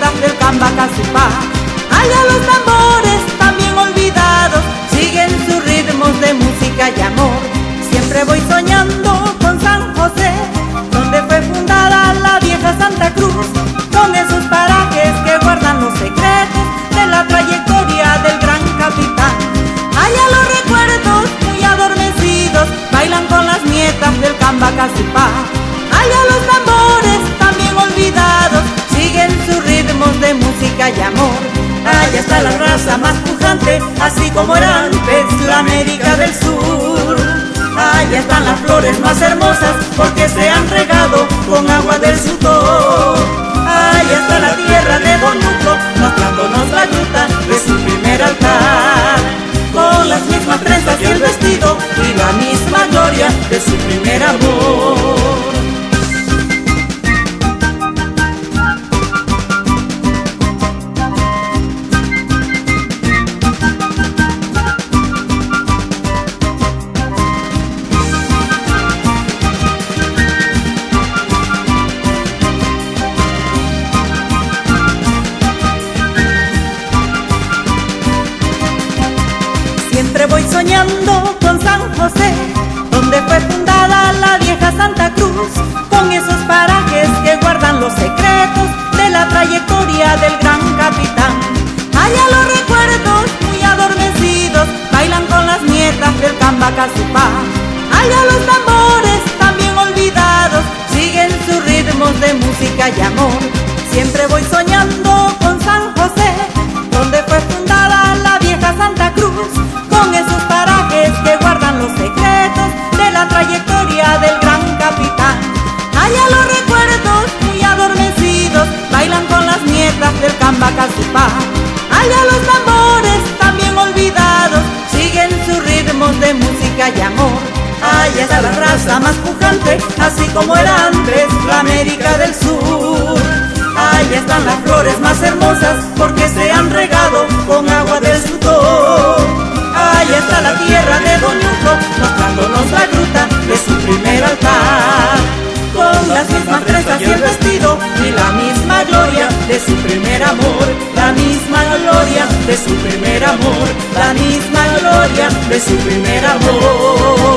las nietas del Cambacazupá. Allá los tambores también olvidados siguen sus ritmos de música y amor. Siempre voy soñando con San José, donde fue fundada la vieja Santa Cruz con esos parajes que guardan los secretos de la trayectoria del gran capitán. Allá los recuerdos muy adormecidos bailan con las nietas del Cambacazupá. Está la raza más pujante, así como era antes la América del Sur. Allá están las flores más hermosas porque se han regado con agua del sudor. Ahí está la tierra de Don Luco, mostrándonos la gruta de su primer altar. Con las mismas trenzas y el vestido y la misma gloria de su primer amor. Siempre voy soñando con San José, donde fue fundada la vieja Santa Cruz, con esos parajes que guardan los secretos de la trayectoria del gran capitán. Allá los recuerdos muy adormecidos bailan con las nietas del Cambacazupá. Música y amor. Allá está la raza más pujante, así como era antes la América del Sur. Allá están las flores más hermosas porque se han regado con agua del sudor. Allá está la tierra de Don Luco mostrándonos la gruta de su primer altar. Con las mismas trenzas y el vestido y la misma gloria de su primer amor. La misma gloria de su primer amor. La misma hombre su primer amor.